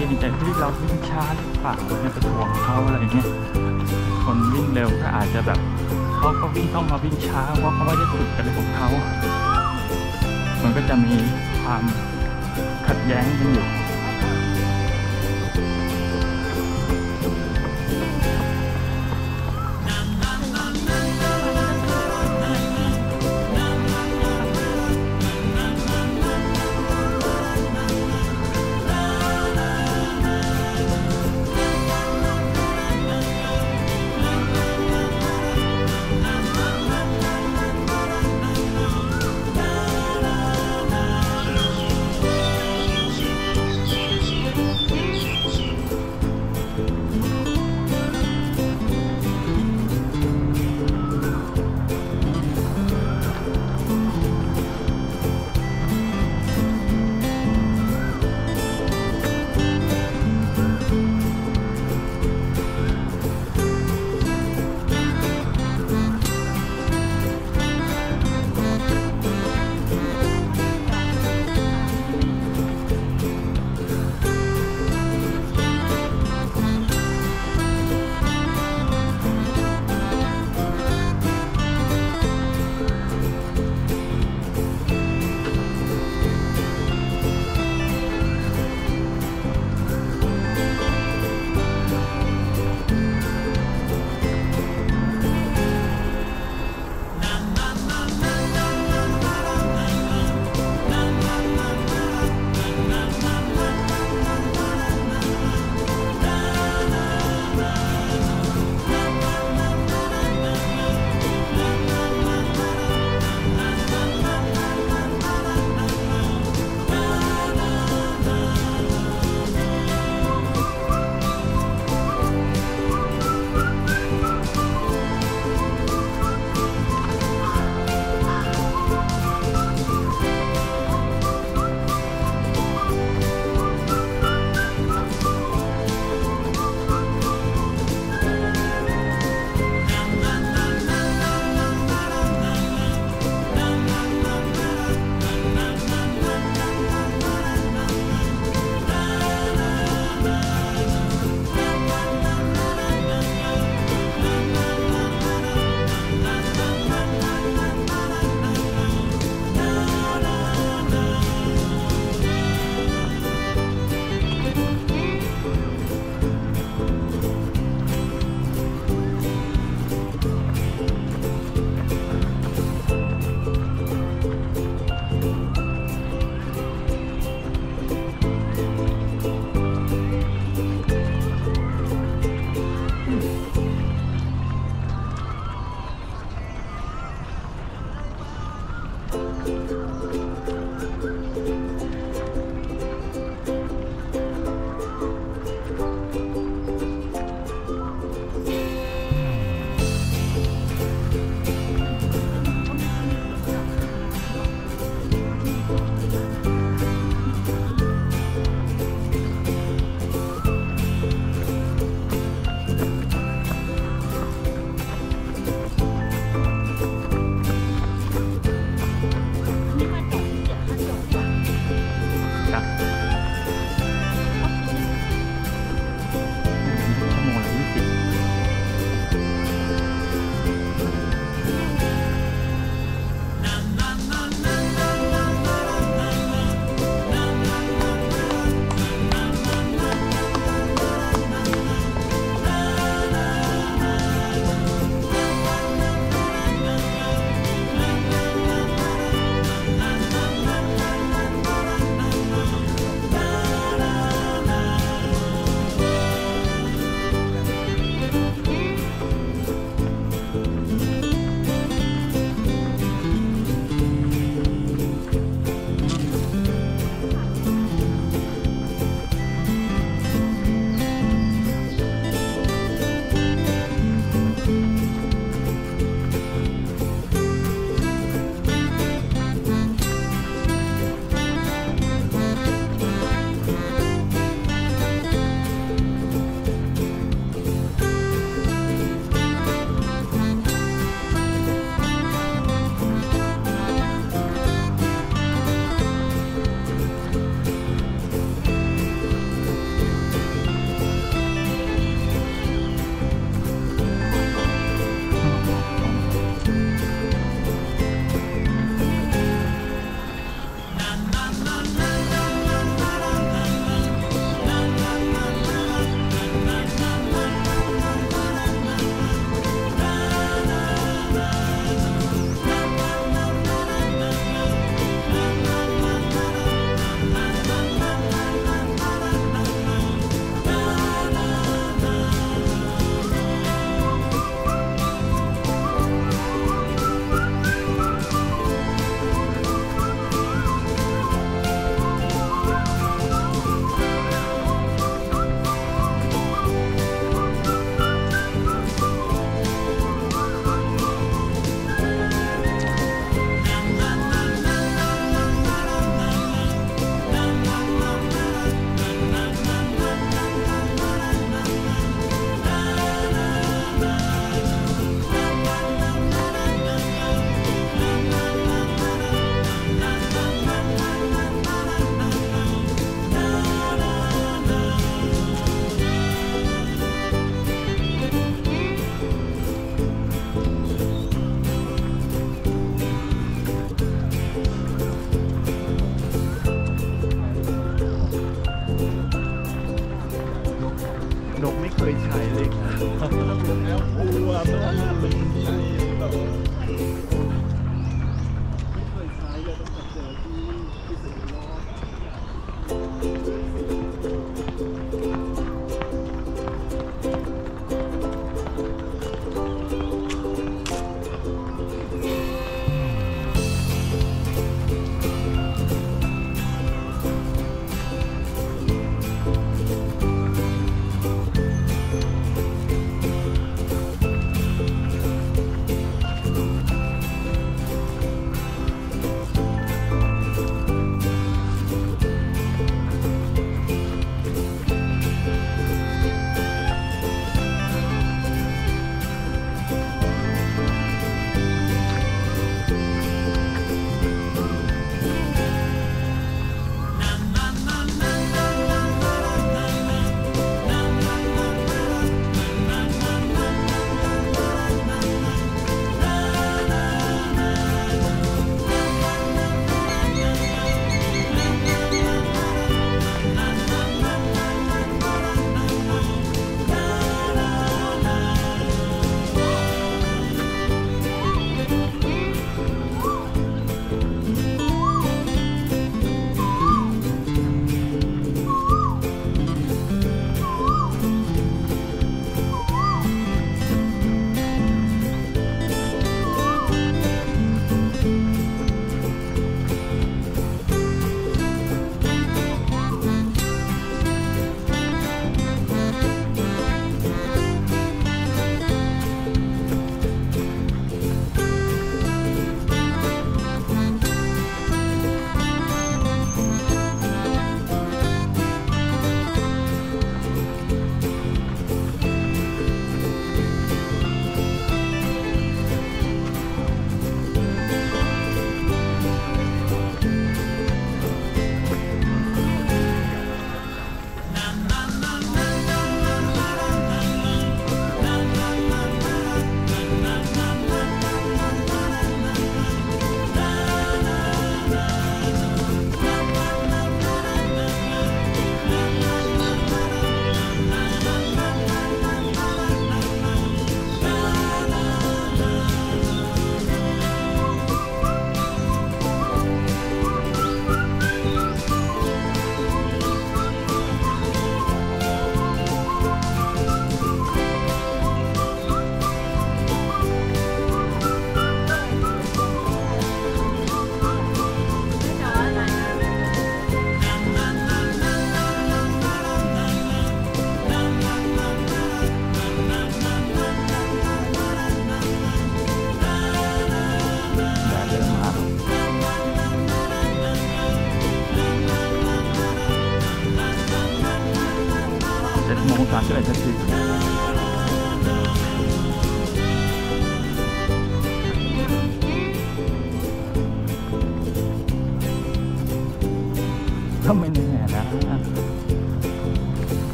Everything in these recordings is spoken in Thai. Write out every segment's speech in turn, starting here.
วิ่มีแต่ที่เราวิ่งช้าหรือเปล่าเนี่ยไปทวงเขาอะไรเงี้ยคนวิ่งเร็วก็อาจจะแบบเขาก็วิ่งต้องมาวิ่งช้าว่าเขาไม่ได้ฝึกอะไรของเขา มันก็จะมีความขัดแย้งกันอยู่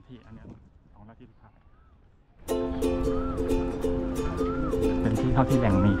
มที่อันนี้สองนาทีสุดายเป็นที่เท่าที่แบ่งมี